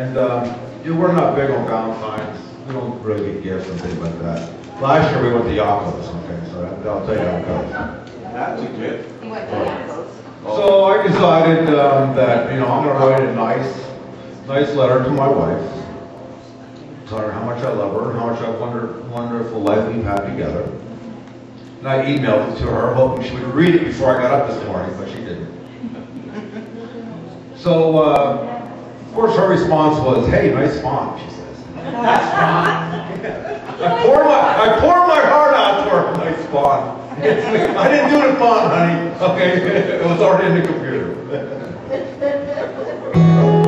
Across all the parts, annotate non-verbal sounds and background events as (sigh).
And um, you know, we're not big on Valentine's. We don't really get gifts and things like that. Last year we went to Yocco's, okay, so that, that'll tell you how it goes. That's a good. Went to oh. So I decided um, that, you know, I'm going to write a nice, nice letter to my wife. Tell her how much I love her and how much I wonder, wonderful life we've had together. And I emailed it to her, hoping she would read it before I got up this morning, but she didn't. So, uh, of course, her response was, hey, nice font, she says. Nice font. I pour, my, I pour my heart out for her, nice font. I didn't do it in font, honey. Okay, (laughs) it was already in the computer. (laughs)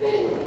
Thank